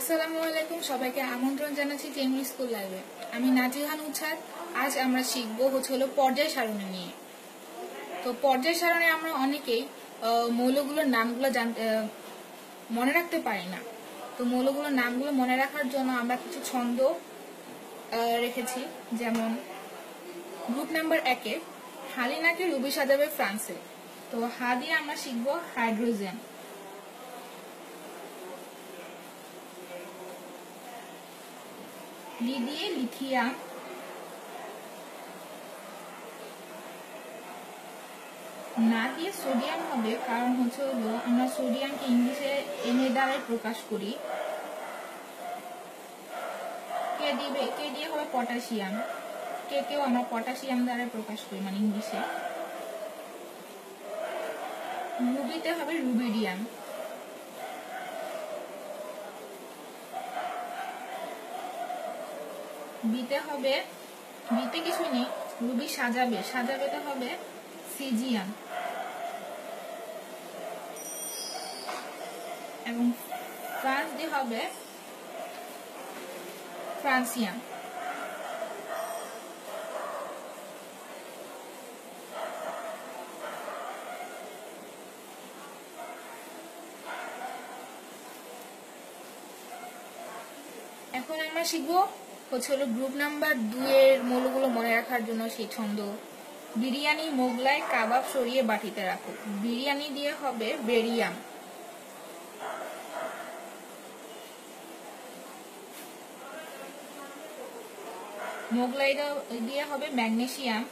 আসসালামু আলাইকুম, সবাইকে আমন্ত্রণ জানাচ্ছি টেমি স্কুল লাইভে। আমি নাজিহান উচ্ছাদ, আজ আমরা শিখব হচ্ছে হলো পর্যায় সারণী নিয়ে। তো পর্যায় সারণে আমরা অনেকেই মৌলগুলোর নামগুলো মনে রাখতে পারি না। তো মৌলগুলোর নামগুলো মনে রাখার জন্য আমরা কিছু ছন্দ রেখেছি। যেমন, গ্রুপ নাম্বার একে হালিনাকে রুবি সাজাবে ফ্রান্সে। তো হা দিয়ে আমরা শিখব হাইড্রোজেন। লি দিয়ে লিথিয়াম না দিয়ে সোডিয়াম হবে, কারণ হচ্ছে হলো আমরা সোডিয়ামকে ইংলিশে এনে দ্বারাই প্রকাশ করি। কে দিবে? কে দিয়ে হবে? পটাশিয়াম। কে কেও আমরা পটাশিয়াম দ্বারা প্রকাশ করি মানে ইংলিশে। রুবিতে হবে রুবিডিয়াম বিতে হবে, বিতে কিছু নেই, রুবি সাজাবে সাজাবেতে হবে সিজিয়াম এবং ফ্রান্স দিয়ে হবে ফ্রান্সিয়াম এখন আমরা শিখব হচ্ছে হলো গ্রুপ নাম্বার দুইয়ের মৌলগুলো মনে রাখার জন্য সেই ছন্দ। বিরিয়ানি, মোগলাই, কাবাব সরিয়ে বাটিতে রাখো। বিরিয়ানি দিয়ে হবে বেরিয়াম। মোগলাই দিয়ে হবে ম্যাগনেসিয়াম।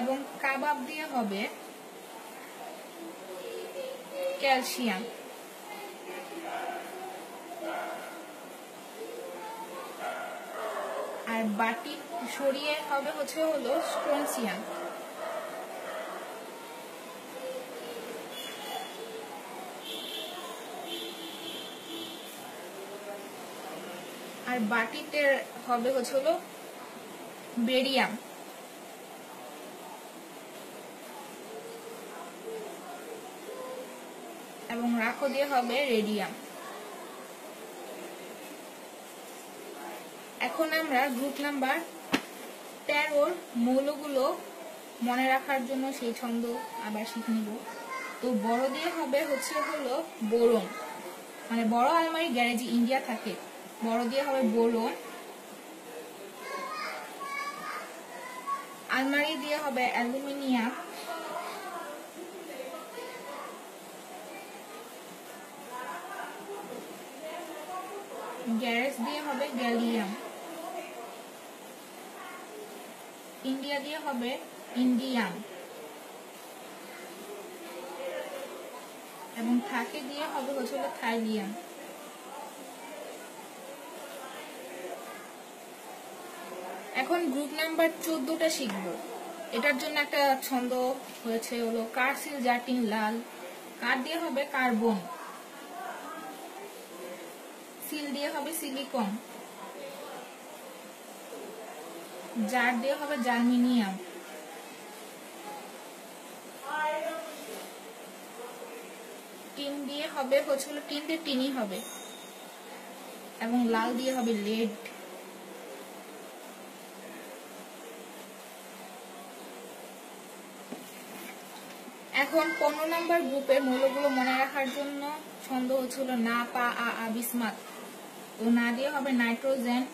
এবং কাবাব দিয়ে হবে ক্যালসিয়াম। আর বাটি সরিয়ে হবে হচ্ছে হলো স্ট্রনসিয়াম আর বাটিতে হবে হচ্ছে হলো বেরিয়াম। এবং রাখো দিয়ে হবে রেডিয়াম। এখন আমরা গ্রুপ নাম্বার তেরোর মৌলগুলো মনে রাখার জন্য সেই ছন্দ আবার শিখে নিব। তো বড় দিয়ে হবে হচ্ছে হলো বোরন। মানে বড় আলমারি গ্যারেজে ইন্ডিয়া থাকে। বড় দিয়ে হবে বোরন। আলমারি দিয়ে হবে অ্যালুমিনিয়াম। গ্যারেজ দিয়ে হবে গ্যালিয়াম। ইন্ডিয়া দিয়ে হবে ইন্ডিয়াম এবং থাকে দিয়ে হবে হচ্ছে হলো থাইলিয়াম এখন গ্রুপ নাম্বার চোদ্দটা শিখব। এটার জন্য একটা ছন্দ হয়েছে হলো কার্সিল জাটিন লাল কার দিয়ে হবে? কার্বন সিল দিয়ে হবে সিলিকন জার দিয়ে হবে জার্মিনিয়াম। টিন দিয়ে হবে হচ্ছে টিন দিয়ে টিনই হবে। এবং লাল দিয়ে হবে লেড। এখন পনেরো নম্বর গ্রুপের মৌলগুলো মনে রাখার জন্য ছন্দ হচ্ছিল না, পা, আ আ, বিসমাত। ও না দিয়ে হবে নাইট্রোজেন।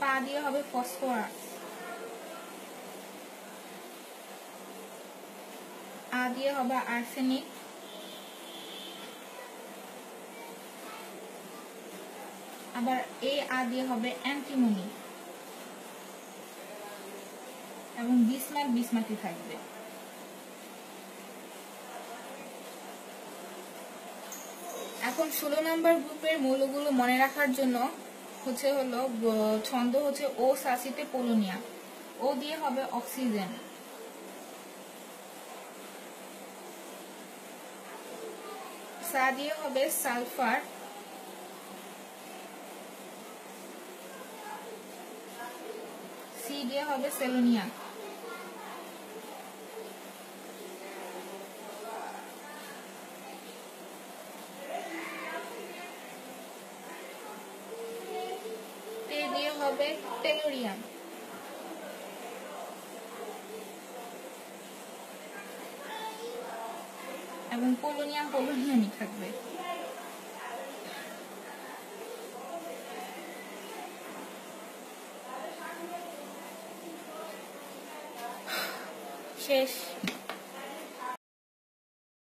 পা দিয়ে হবে ফসফরাস। আ দিয়ে হবে আর্সেনিক। আবার এ, আ দিয়ে হবে অ্যান্টিমনি। এবং বিসমাত বিসমাতি থাকবে। এখন ষোলো নম্বর গ্রুপের মৌলগুলো মনে রাখার জন্য হচ্ছে হলো ছন্দ হচ্ছে ও সাসিতে পোলোনিয়া। ও দিয়ে হবে অক্সিজেন। সা দিয়ে হবে সালফার। সি দিয়ে হবে সেলোনিয়া। দিয়ে হবে টেলোরিয়াম এবং পোলোনিয়াম পোলোনিয়ামই থাকবে। শেষ।